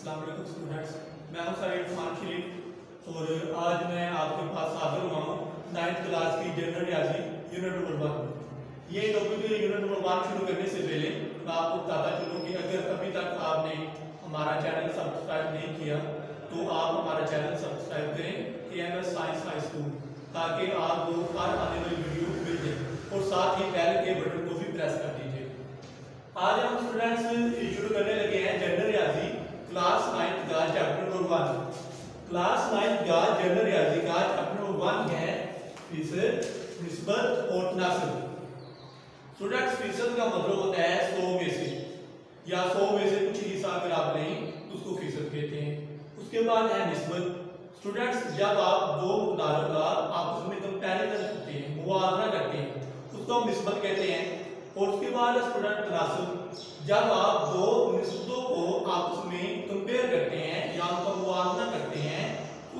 Students मैं हूँ sir Irfan शरीफ और आज मैं आपके पास हाजिर हुआ हूँ नाइन्थ क्लास की जनरल रियाजी यूनिट नंबर वन ये टॉपिक यूनिट नंबर वन शुरू करने से पहले मैं आपको बताता चलूँ कि अगर अभी तक आपने हमारा चैनल सब्सक्राइब नहीं किया तो आप हमारा चैनल सब्सक्राइब करें A M S science high school ताकि आपको हर आने वाली वीडियो मिल जाए और साथ ही बेल के बटन को भी प्रेस कर दीजिए आज हम स्टूडेंट्स शुरू करने लगे हैं जनरल रियाजी क्लास नाइन्थ का chapter number one class ninth का जनरल रियाजी का चैप्टर नंबर वन है स्टूडेंट्स फ़ीसद का मतलब होता है सौ में से। या सौ में से कुछ हिस्सा अगर आप लें, उसको फ़ीसद कहते हैं। उसके बाद है निस्बत स्टूडेंट्स जब आप दो मुकदारों का आपस में कंपैरिजन करते हैं, मुआवजा करते हैं, उसको हम निस्बत कहते हैं। और उसके बाद स्टूडेंट तनासब जब आप दो निस्बतों को आपस में कंपेयर करते हैं या उनका मुआवजा करते हैं,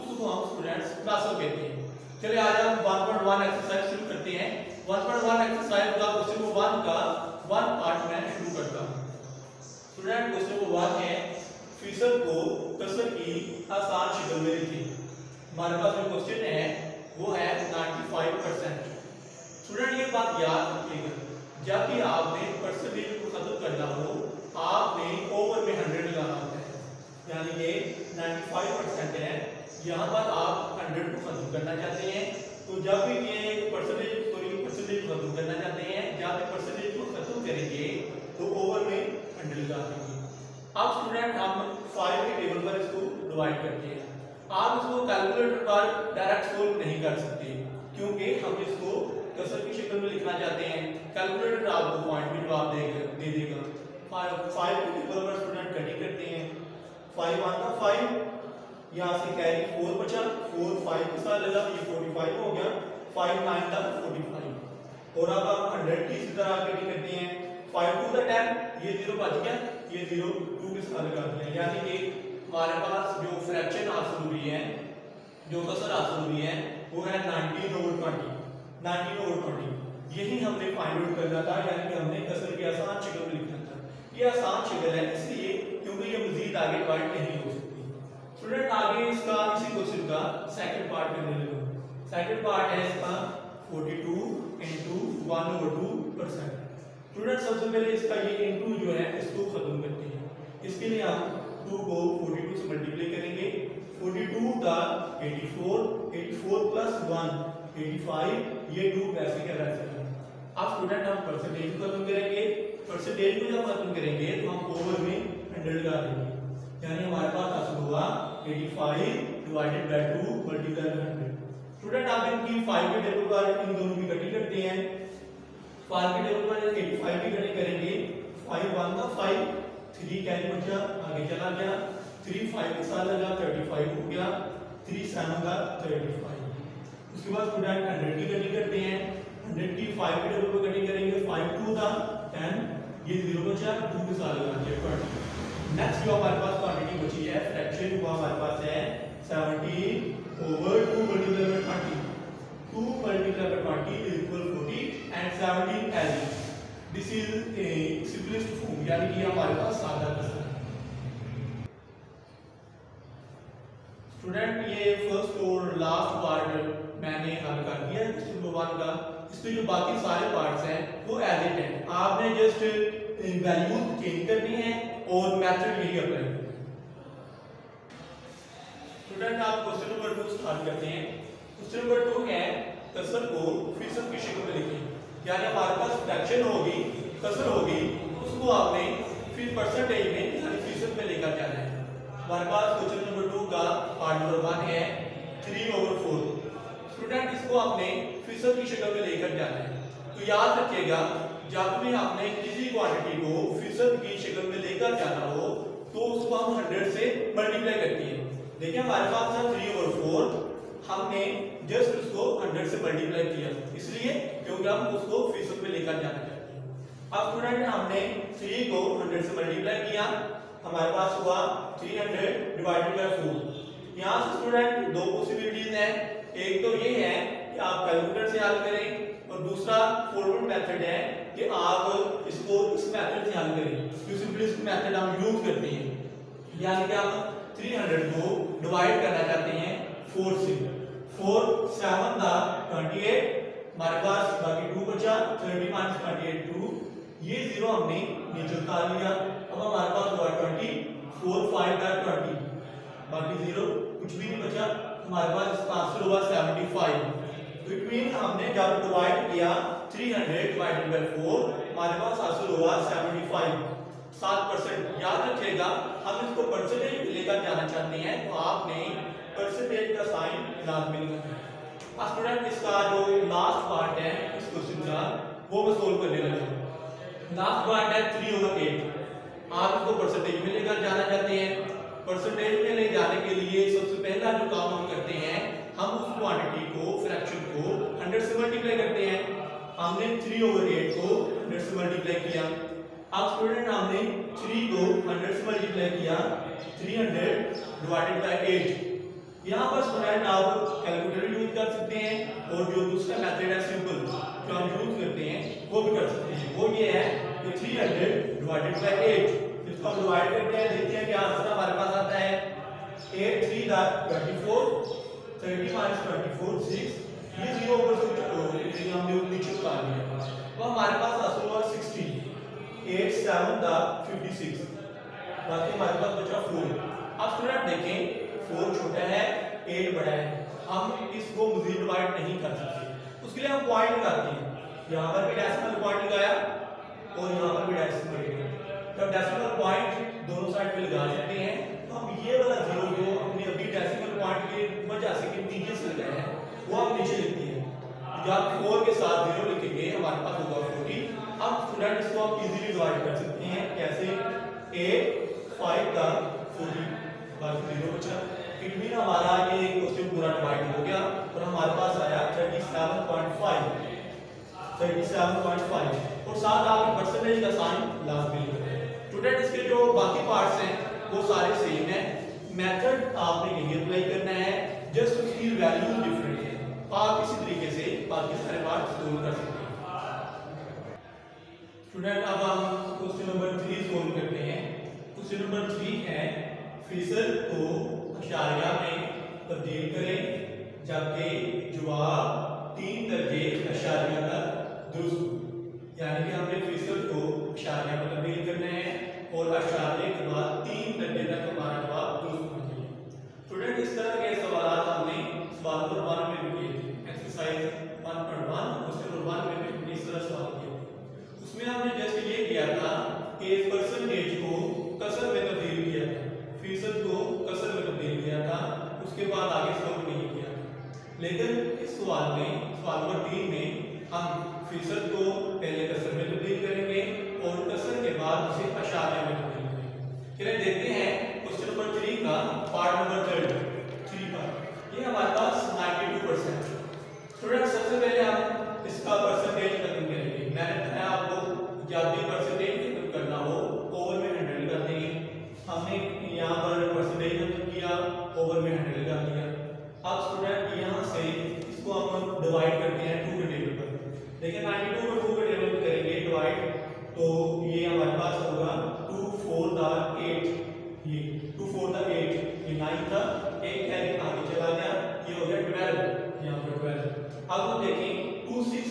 उसको हम स्टूडेंट्स तनासब कहते हैं। चलिए आज हम 1.1 एक्सरसाइज शुरू करते हैं। 1.1 एक्सरसाइज का क्वेश्चन नंबर 1 का वन पार्ट मैं शुरू करता हूँ। स्टूडेंट क्वेश्चन नंबर 1 है फ़ीसद को कसर की आसान शक्ल में लिखें। हमारे पास जो क्वेश्चन है, वो है 95% स्टूडेंट ये बात याद रखिएगा। जब भी आपने परसेंटेज को खत्म करना हो, आपने ओवर में हंड्रेड लगाना होता है। यानी कि 95 परसेंट है। यहाँ पर आप हंड्रेड को खत्म करना चाहते हैं। तो जब भी ये परसेंटेज सॉरी परसेंटेज को खत्म करना चाहते हैं, जब परसेंटेज को खत्म करेंगे तो ओवर में हंड्रेड लगा देंगे। अब स्टूडेंट हम फाइव के टेबल पर इसको डिवाइड करते हैं। आप इसको कैलकुलेटर पर डायरेक्ट सोल्व नहीं कर सकते, क्योंकि हम इसको कसर की शक्ल में लिखना चाहते हैं। कैलकुलेटर आपको पॉइंट में जवाब देगा दे देगा। फाइव के पर स्टूडेंट कटिंग करते हैं। फाइव वन का फाइव यहाँ से कैरी फोर बचा फोर फाइव के साथ लगा, ये फोर्टी फाइव हो गया फाइव नाइन तक फोर्टी फाइव और अब हम हंड्रेड की इसी तरह कटिंग करते हैं। फाइव टू द टेन ये ज़ीरो बच गया, ये ज़ीरो टू के साथ लगा दिया। यानी कि हमारे पास जो फ्रैक्शन हुई है, जो कसर हुई है, वो है nineteen over twenty nineteen over twenty यही हमने फाइंड आउट करना था, यानी कि हमने कसर की आसान शक्ल में लिखना था। ये आसान शक्ल है, इसलिए क्योंकि ये मजीद आगे डिवाइड नहीं हो सकती। स्टूडेंट आगे इसका, इसी क्वेश्चन का सेकंड पार्ट करने लगा। सेकंड पार्ट है इसका 42 इनटू 1 ओवर 2 परसेंट स्टूडेंट सबसे पहले इसका ये इनटू जो है, इसको खत्म करते हैं। इसके लिए हम 2 को 42 से मल्टीप्लाई करेंगे। 42 का 84 84 प्लस 1 85 ये टू कैसे का है। अब स्टूडेंट हम परसेंटेज को खत्म करेंगे परसेंटेज को जब खत्म करेंगे तो हम ओवर में 100 लगा देंगे। यानी हमारे पास हासिल हुआ 85 divided by 2 multiply by 100 student आप इनकी 5 के टेबल पर इन दोनों की कटिंग करते हैं। 5 के टेबल पर 85 की कटिंग करेंगे। 5 1 का 5 3 कैरी बचा आगे चला गया। 3 5 के साथ लगा 35 हो गया। 3 7 का 35 उसके बाद स्टूडेंट हंड्रेड की कटिंग करते हैं। हंड्रेड की फाइव के टेबल पर कटिंग करेंगे फाइव टू था टेन ये ज़ीरो बचा टू के साथ लगा दिया ट्वेंटी नेक्स्ट जो हमारे पास क्वांटिटी बची है फ्रैक्शन वो हमारे पास है seventeen over two multiply by twenty two multiply by twenty is equal forty and seventeen L this is simplest form यानी कि हमारे पास सादा कसर स्टूडेंट ये फ़र्स्ट और लास्ट पार्ट मैंने हल कर दिया नंबर का इसमें जो बाकी सारे पार्ट्स हैं, वो एज इट है आपने जस्ट वैल्यू चेंज करनी है और मेथड यही अप्लाई करना स्टूडेंट आप क्वेश्चन नंबर टू स्टार्ट करते हैं. क्वेश्चन नंबर टू है कसर को फ़ीसद की शक्ल में लिखें यानी हमारे पास फ्रैक्शन होगी कसर होगी उसको आपने फिर परसेंटेज में यानी फ़ीसद में लेकर जाना है. हमारे पास क्वेश्चन नंबर टू का पार्ट नंबर वन है थ्री ओवर फोर स्टूडेंट इसको आपने फ़ीसद की शक्ल में लेकर जाना है। तो याद रखिएगा, जब भी आपने किसी क्वांटिटी को फ़ीसद की शक्ल में लेकर जाना हो तो उसको हम हंड्रेड से मल्टीप्लाई करते हैं। देखिए, हमारे पास था थ्री ओवर फोर हमने जस्ट उसको हंड्रेड से मल्टीप्लाई किया। इसलिए क्योंकि हम उसको फ़ीसद में लेकर जाना चाहते हैं। अब स्टूडेंट हमने थ्री को हंड्रेड से मल्टीप्लाई किया। हमारे पास हुआ three hundred divided by four यहाँ से स्टूडेंट दो पॉसिबिलिटीज हैं। एक तो ये है कि आप कैलकुलेटर से हल करें और दूसरा फॉरवर्ड मेथड है कि आप इसको इस मेथड से हल करें। जो सिंपली इस मेथड हम यूज़ करते हैं। यानी कि हम 300 को डिवाइड करना चाहते हैं 4 से। 4 7 दा 28 हमारे पास बाकी 2 बचा 30 माइनस 28 2 ये ज़ीरो हमने नीचे उतार लिया। अब हमारे पास हुआ 20 4 5 दा 20 बाकी ज़ीरो कुछ भी नहीं बचा। हमारे पास इसका आंसर हुआ 75 तो मीन हमने जब डिवाइड किया? 300 डिवाइडेड बाय 4 हमारे पास आंसर हुआ 75 सात परसेंट याद रखिएगा, हम इसको परसेंटेज में लेकर जाना चाहते हैं तो आपने परसेंटेज का साइन लाजमी लगाना स्टूडेंट इसका जो लास्ट पार्ट है, इस क्वेश्चन का, वो मैं सोल्व करने लगा लास्ट पार्ट है 3 ओवर 8 आप इसको परसेंटेज में लेकर जाना चाहते हैं। परसेंटेज में ले जाने के लिए सबसे पहला जो काम हम हैं क्वांटिटी को फ्रैक्शन को 100 से मल्टीप्लाई करते हैं। हमने 3 ओवर 8 को 100 से मल्टीप्लाई किया। अब स्टूडेंट हमने 3 को 100 से मल्टीप्लाई किया। 300 डिवाइडेड बाय 8 यहाँ पर स्टूडेंट आप कैलकुलेटर यूज़ कर सकते हैं और जो दूसरा मेथड है सिंपल जो हम यूज़ करते हैं, वो भी कर सकते हैं। वो ये है कि 300 डिवाइडेड बाय 8 इसको हम डिवाइड करते हैं, देखते हैं क्या आंसर हमारे पास आता है। 8 3 दा 24 30 माइनस 24 6 ये ज़ीरो ऊपर से ये हमने नीचे उतार दिया तो हमारे पास आंसर हुआ 60 8 7 दा 56 बाकी हमारे पास बचा 4 अब स्टूडेंट देखें 4 छोटा है 8 बड़ा है। हम इसको मजीद डिवाइड नहीं कर सकते। उसके लिए हम पॉइंट लगाते हैं। यहाँ पर भी डेसिमल पॉइंट लगाया और यहाँ पर भी डेसिमल लगाया। जब डेसिमल पॉइंट दोनों साइड पे लगा सकते हैं तो हम ये वाला ज़ीरो जो हमने अभी डेसिमल पॉइंट की वजह से कि नीचे से लगाया है वो हम नीचे लिखते जब फोर के साथ ज़ीरो लिखेंगे हमारे पास होगा फोर्टी अब स्टूडेंट इसको आप इजीली डिवाइड कर सकते हैं कैसे? ए फाइव का फोर्टी बाकी ज़ीरो बचा। इट मीन हमारा ये क्वेश्चन पूरा डिवाइड हो गया और हमारे पास आया thirty seven point five thirty seven point five और साथ आप परसेंटेज का साइन लाजमी स्टूडेंट इसके जो बाकी पार्ट्स हैं, वो सारे सेम है। मेथड आपने यही अप्लाई करना है। से बाकी सारे पार्ट सोल्व कर सकते हैं। स्टूडेंट अब हम क्वेश्चन नंबर थ्री सोल्व करते हैं। क्वेश्चन नंबर थ्री है फ़ीसद को अशारिया में तब्दील करें, जबकि जवाब तीन दर्जे अशारिया का दुरुस्त यानी कि हमने फ़ीसद को अशारिया में तब्दील करना है और अशारे के बाद तीन दर्जे तक हमारा जवाब दुरुस्त होना चाहिए। स्टूडेंट इस तरह के सवाल हमने सवाल में भी किए थे। में हम फ़ीसद को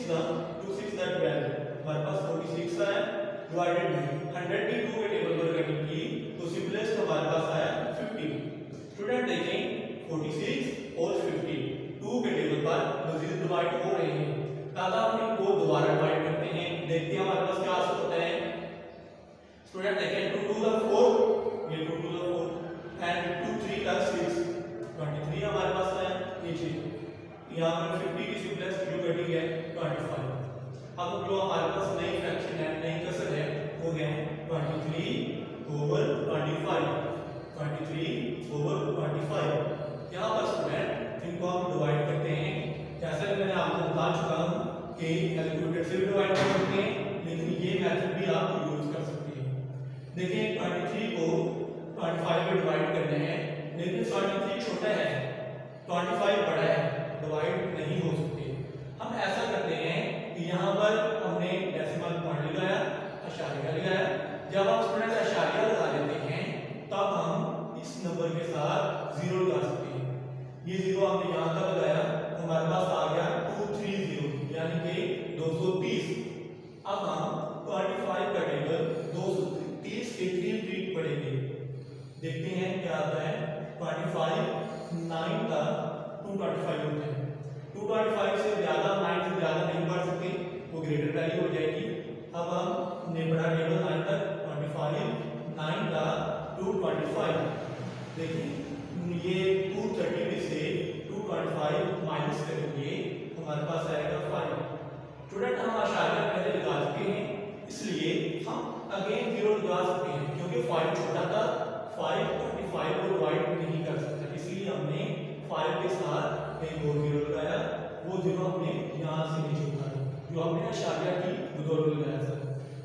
two six the two six the twelve हमारे पास फोर्टी सिक्स है डिवाइडेड बाई हंड्रेड की टू के टेबल पर कटिंग की तो सिंपलेस्ट हमारे पास आया फिफ्टी स्टूडेंट देखें फोर्टी सिक्स और फिफ्टी टू के टेबल पर मजीद डिवाइड हो रहे हैं. ताला हम इनको दोबारा डिवाइड करते हैं, देखते हैं हमारे पास क्या आंसर होता है. स्टूडेंट देखें 2 टू द 4 ये 2 टू द 4 एंड 2 3 का 6 23 हमारे पास है नीचे यहाँ पर 50 की है 25 अब जो हमारे पास नई फ्रैक्शन है, नई कसर है, वो 23 ओवर 25 23 ओवर 25 यहाँ पर स्टूडेंट इनको हम डिवाइड करते हैं, जैसा मैंने आपको बता चुका हूँ कि कैलकुलेटर से भी डिवाइड कर सकते हैं, लेकिन ये मेथड भी आप यूज़ कर सकते हैं। देखिए 23 को 25 में डिवाइड करने हैं, लेकिन 23 छोटा है 25 बड़ा है। डिवाइड नहीं हो सकते हम ऐसा करते हैं कि यहाँ पर हमने डेसिमल पॉइंट लगाया अशारिया लगाया जब आप स्टूडेंट अशारिया लगा लेते हैं, तब हम इस नंबर के साथ ज़ीरो लगा सकते हैं। ये ज़ीरो आपने यहाँ तक लगाया तो हमारे पास आ गया टू थ्री ज़ीरो यानी कि दो सौ तीस अब हम ट्वेंटी फाइव का टेबल दो सौ तीस के करीब फीट पड़ेंगे देखते हैं क्या आता है। ट्वेंटी फाइव नाइन का टू ट्वेंटी फाइव होता है। टू ट्वेंटी फाइव से ज़्यादा नाइन से ज़्यादा नहीं बढ़ सकते वो ग्रेटर वैल्यू हो जाएगी। अब हमने पढ़ा टेबल नाइन तक ट्वेंटी फाइव नाइन का टू ट्वेंटी फाइव देखिए, ये टू थर्टी में से टू ट्वेंटी फाइव माइनस करेंगे, हमारे पास आएगा फाइव स्टूडेंट हम आशार्य पहले लगा चुके हैं, इसलिए हम अगेन ज़ीरो लगा सकते हैं, क्योंकि फाइव छोटा था फाइव ट्वेंटी फाइव को डिवाइड नहीं कर सकते, इसलिए हमने फाइव के साथ एक और ज़ीरो लगाया, वो ज़ीरो हमने यहाँ से नीचे उठाया जो हमने अशारिया की बदौलत लगाया सर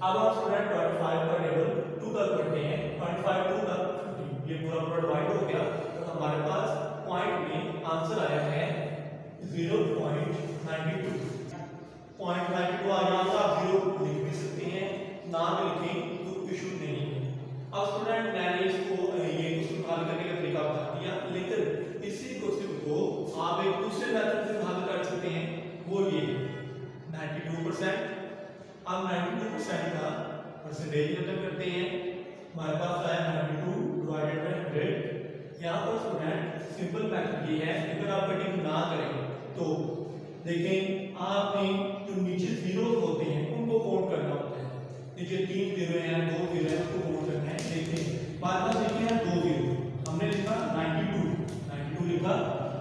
अब आप स्टूडेंट ट्वेंटी फाइव का टेबल टू तक पढ़ते हैं पॉइंट फाइव टू तक ये पूरा पूरा डिवाइड हो गया। परसेंट अब 92 परसेंट का परसेंटेज रिटर्न करते हैं, हमारे पास आया 92 डिवाइडेड बाय 100 यहाँ पर स्टूडेंट सिंपल मेथड ये है, अगर आप कटिंग ना करें तो देखें, आपने जो नीचे ज़ीरो होते हैं, उनको काउंट करना होता है। नीचे तीन ज़ीरो हैं, दो ज़ीरो हैं, उनको काउंट करना है। देखें बाद में देखिए हैं दो ज़ीरो हमने लिखा 92 92 लिखा,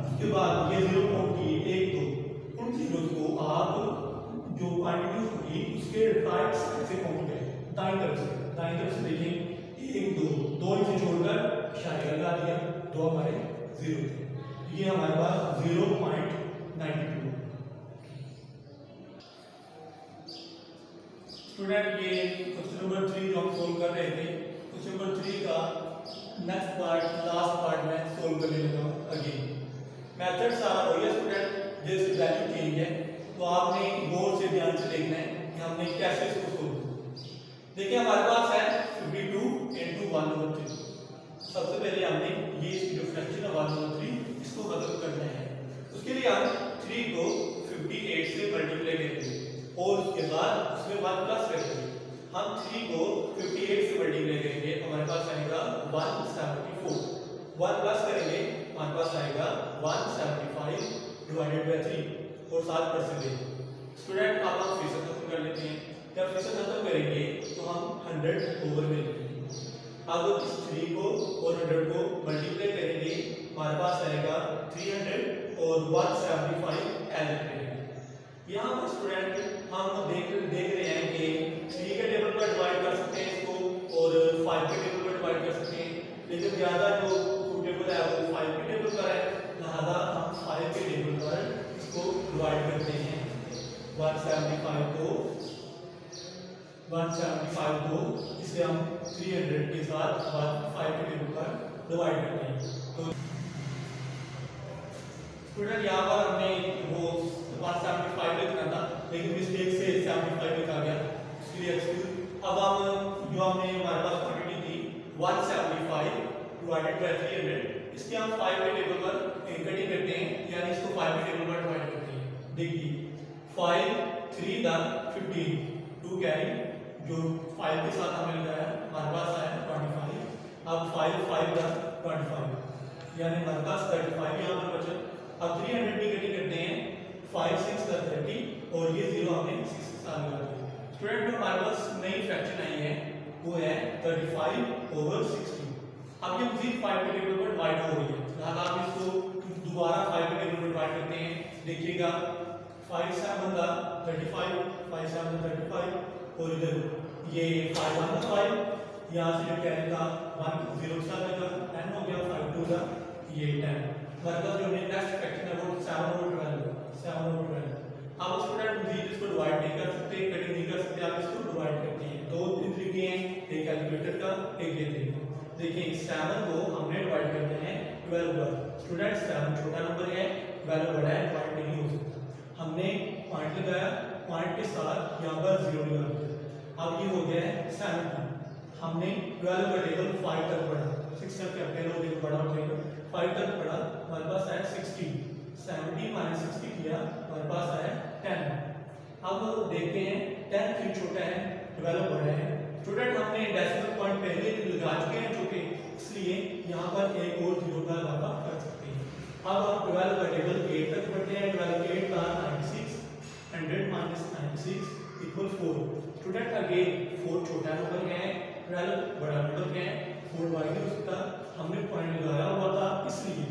उसके बाद ये ज़ीरो काउंट किए, एक दो। उन ज़ीरो को आप जो क्वांटिटी होगी उसके राइट साइड से काउंट करें दाएँ तरफ़ से, दाएँ तरफ़ से देखें एक दो दो इसे छोड़कर इशारे लगा दिया, दो हमारे ज़ीरो थे। ये हमारे पास zero point ninety two student ये क्वेश्चन नंबर थ्री जो हम सोल्व कर रहे थे क्वेश्चन नंबर थ्री का नेक्स्ट पार्ट लास्ट पार्ट में सोल्व करने लगा अगेन मेथड सारा हो गया स्टूडेंट जैसे वैल्यू चेंज है। तो आपने गौर से ध्यान से देखना है कि हमने कैसे इसको सोल्व किया। देखिए, हमारे पास है 52 two into one over three सबसे पहले हमने ये जो फ्रैक्शन है वन ओवर थ्री इसको खत्म करना है। उसके लिए हम थ्री को 58 से मल्टीप्लाई करेंगे और उसके बाद उसमें वन प्लस करेंगे हम थ्री को 58 से मल्टीप्लाई करेंगे, हमारे पास आएगा 174 वन प्लस करेंगे, हमारे पास आएगा 175 डिवाइडेड बाय थ्री और सात परसेंटेज स्टूडेंट आप हम फ़ीसद खत्म कर लेते हैं, जब फ़ीसद खत्म करेंगे तो हम 100 ओवर में लेंगे अब इस थ्री को और 100 को मल्टीप्लाई करेंगे, हमारे पास आएगा 300 और 175 एड करेंगे। यहाँ पर स्टूडेंट हम देख देख रहे हैं कि थ्री के टेबल पर डिवाइड कर सकते हैं इसको और फाइव के टेबल पर डिवाइड कर सकते हैं लेकिन ज़्यादा जो टेबल है वो फाइव के टेबल पर है लिहाजा हम फाइव के टेबल पर इसको डिवाइड करते हैं 175 को 175 को, इसे हम 300 के साथ 5 के टेबल पर डिवाइड करते हैं। तो स्टूडेंट यहाँ पर हमने वो 175 लिखना था, लेकिन मिस्टेक से 75 लिखा गया। उसके लिए एक्सक्यूज अब हम, जो हमने हमारे पास क्वांटिटी थी 175 डिवाइडेड बाय 300 इसके हम 5 के टेबल पर कटिंग करते हैं, यानी इसको 5 के टेबल पर डिवाइड करते हैं। देखिए 5 3 द 15 2 कैरी, जो 5 के साथ हमें लगाया हमारे पास आया 25 अब 5 5 द 25 यानी हमारे पास 35 यहाँ पर बचा। अब 300 की कटिंग करते हैं। 5 6 द 30 और ये ज़ीरो हमने 6 के साथ लगा स्टूडेंट जो हमारे पास नई फ्रैक्शन आई है। वो है 35 ओवर 60 अब ये मजीद 5 के टेबल पर डिवाइड हो रही है। आप इसको दोबारा 5 के टेबल पर डिवाइड करते हैं। देखिएगा। 5 7 द 35 5 7 द 35 और इधर ये 5 1 द 5 यहाँ से जो कैरी का 1 0 के साथ लगा 10 हो गया 5 2 द ये 10 मतलब जो नेक्स्ट फ्रैक्शन है वो 7 ओवर 12 7 ओवर 12 अब स्टूडेंट मजीद इसको डिवाइड नहीं कर सकते कटिंग नहीं कर सकते आप इसको डिवाइड करते हैं दो तीन तरीके हैं एक कैलकुलेटर का एक ये तरीका देखिए सेवन को हमने डिवाइड करते हैं ट्वेल्व पर स्टूडेंट सेवन छोटा नंबर है ट्वेल्व बड़ा है डिवाइड नहीं हो सकता हमने पॉइंट लगाया पॉइंट के साथ यहाँ पर ज़ीरो लगा अब ये हो गया है सेवन हमने ट्वेल्व का टेबल फाइव तक पढ़ा। सिक्स तक करते हैं लोग बड़ा टेबल फाइव तक पढ़ा। हमारे पास आया सिक्सटीन सेवनटीन माइनस सिक्सटी किया। हमारे पास आया टेन अब देखते हैं टेन फिर छोटा है ट्वेल्व बड़ा है। स्टूडेंट हमने डेसिमल पॉइंट पहले लगा चुके हैं, जो इसलिए यहाँ पर एक और ज़ीरो का इजाफा कर सकते हैं। अब हम ट्वेल्व का table six equal four student again four छोटा नंबर है ट्वेल्व बड़ा नंबर है फोर हो सकता हमने पॉइंट लगाया हुआ था, इसलिए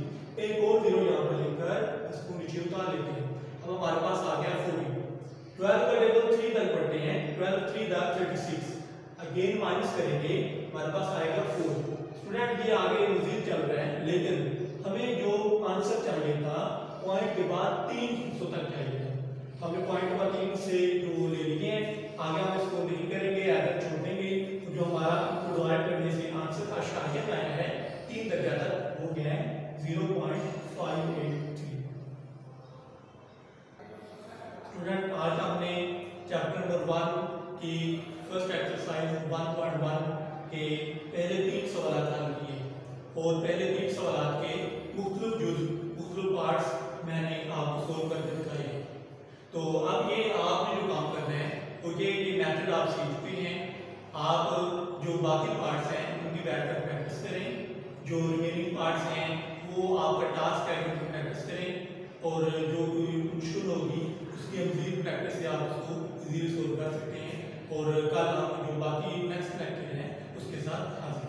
एक और ज़ीरो यहाँ पर लेकर इसको नीचे उतार लेते हैं। अब हमारे पास आ गया फोर्टी ट्वेल्व का टेबल थ्री तक पढ़ते हैं twelve three the thirty six again minus करेंगे, हमारे पास आएगा फोर स्टूडेंट ये आगे मजीद चल रहा है, लेकिन हमें जो आंसर चाहिए था पॉइंट के बाद तीन सौ तक चाहिए था। हमने पॉइंट नंबर तीन से जो ले लिए हैं। आगे हम इसको नहीं करेंगे अगर छोड़ देंगे तो जो हमारा डिवाइड करने से आंसर का शायद आया है, तीन दर्जा तक हो गया है। Zero point five eight three student आज हमने चैप्टर नंबर वन की फ़र्स्ट एक्सरसाइज 1.1 के पहले तीन सवाल हल किए और पहले तीन सवाल के मुख्तलिफ़ जुज मुख्तलिफ़ पार्ट्स मैंने आपको सोल्व करके तो अब ये आपने जो काम करना है तो ये ये मेथड आप सीख चुके हैं। आप जो बाकी पार्ट्स हैं, उनकी बैठकर प्रैक्टिस करें। जो रिमेनिंग पार्ट्स हैं, वो आपका टास्क है, उनकी प्रैक्टिस करें। और जो कोई मुश्किल होगी, उसकी मजीद प्रैक्टिस से आप उसको इजीली सोल्व कर सकते हैं। और कल हम जो बाकी नेक्स्ट लेक्चर हैं, उसके साथ हाजिर